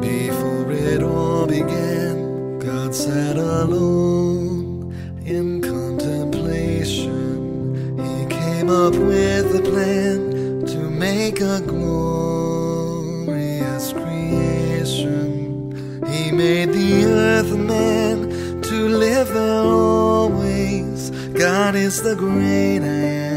Before it all began, God sat alone in contemplation. He came up with a plan to make a glorious creation. He made the earth man to live there always. God is the great I am.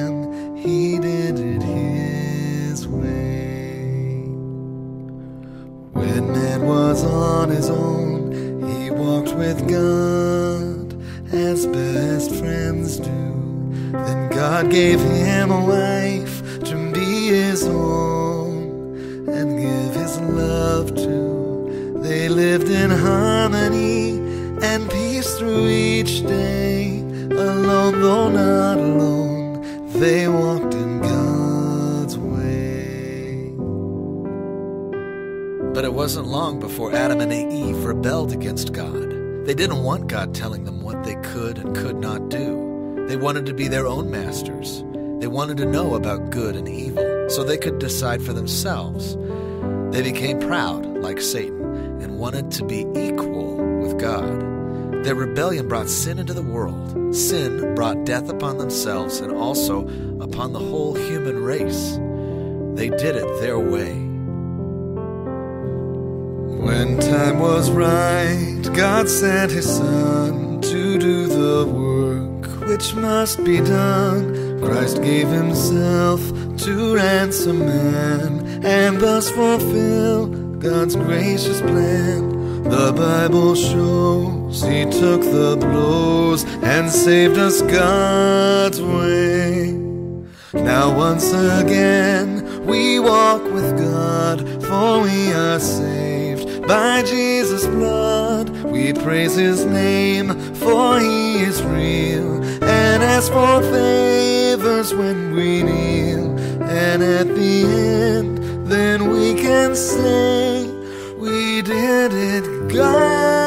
When man was on his own, he walked with God as best friends do. Then God gave him a wife to be his own and give his love to. They lived in harmony and peace through each day. Alone, though not alone, But it wasn't long before Adam and Eve rebelled against God. They didn't want God telling them what they could and could not do. They wanted to be their own masters. They wanted to know about good and evil so they could decide for themselves. They became proud, like Satan, and wanted to be equal with God. Their rebellion brought sin into the world. Sin brought death upon themselves and also upon the whole human race. They did it their way. When time was right, God sent his son to do the work which must be done. Christ gave himself to ransom man and thus fulfill God's gracious plan. The Bible shows he took the blows and saved us God's way. Now once again we walk with God, for we are saved by Jesus' blood. We praise his name, for he is real, and ask for favors when we kneel. And at the end, then we can say, We did it, God.